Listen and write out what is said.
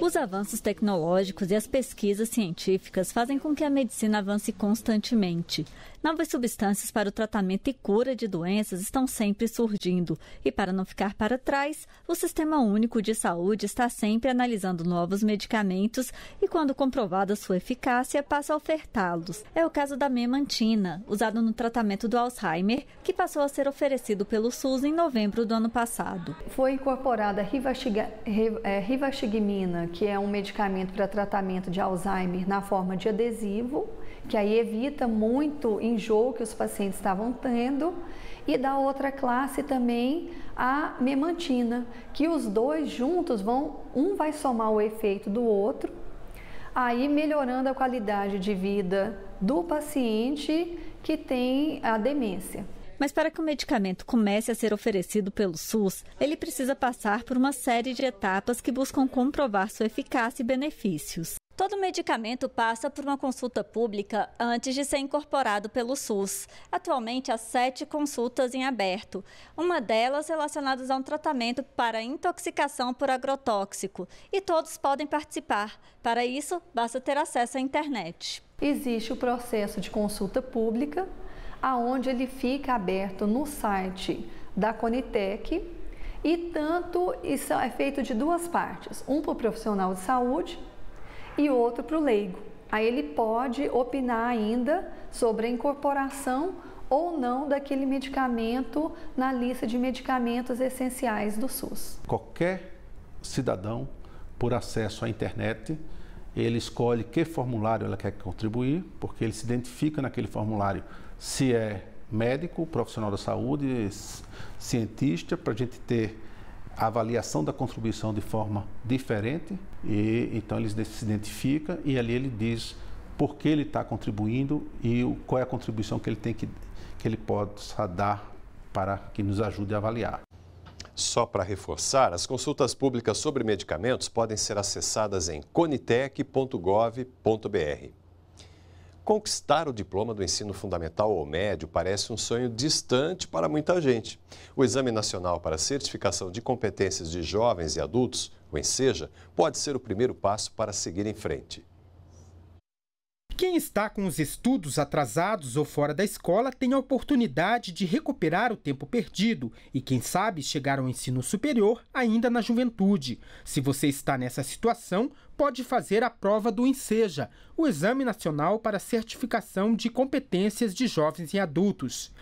Os avanços tecnológicos e as pesquisas científicas fazem com que a medicina avance constantemente. Novas substâncias para o tratamento e cura de doenças estão sempre surgindo. E para não ficar para trás, o Sistema Único de Saúde está sempre analisando novos medicamentos e, quando comprovada sua eficácia, passa a ofertá-los. É o caso da memantina, usado no tratamento do Alzheimer, que passou a ser oferecido pelo SUS em novembro do ano passado. Foi incorporada a é, que é um medicamento para tratamento de Alzheimer na forma de adesivo, que aí evita muito enjoo que os pacientes estavam tendo, e da outra classe também a memantina, que os dois juntos vão, um vai somar o efeito do outro, aí melhorando a qualidade de vida do paciente que tem a demência. Mas para que o medicamento comece a ser oferecido pelo SUS, ele precisa passar por uma série de etapas que buscam comprovar sua eficácia e benefícios. Todo medicamento passa por uma consulta pública antes de ser incorporado pelo SUS. Atualmente, há sete consultas em aberto, uma delas relacionada a um tratamento para intoxicação por agrotóxico, e todos podem participar. Para isso, basta ter acesso à internet. Existe o processo de consulta pública, aonde ele fica aberto no site da Conitec, e tanto isso é feito de duas partes, um para o profissional de saúde e outro para o leigo. Aí ele pode opinar ainda sobre a incorporação ou não daquele medicamento na lista de medicamentos essenciais do SUS. Qualquer cidadão, por acesso à internet, ele escolhe que formulário ela quer contribuir, porque ele se identifica naquele formulário se é médico, profissional da saúde, cientista, para a gente ter a avaliação da contribuição de forma diferente e então ele se identifica e ali ele diz por que ele está contribuindo e qual é a contribuição que ele tem que, que ele possa dar para que nos ajude a avaliar. Só para reforçar, as consultas públicas sobre medicamentos podem ser acessadas em conitec.gov.br. Conquistar o diploma do ensino fundamental ou médio parece um sonho distante para muita gente. O Exame Nacional para Certificação de Competências de Jovens e Adultos, o ENSEJA, pode ser o primeiro passo para seguir em frente. Quem está com os estudos atrasados ou fora da escola tem a oportunidade de recuperar o tempo perdido e, quem sabe, chegar ao ensino superior ainda na juventude. Se você está nessa situação, pode fazer a prova do ENSEJA, o Exame Nacional para Certificação de Competências de Jovens e Adultos.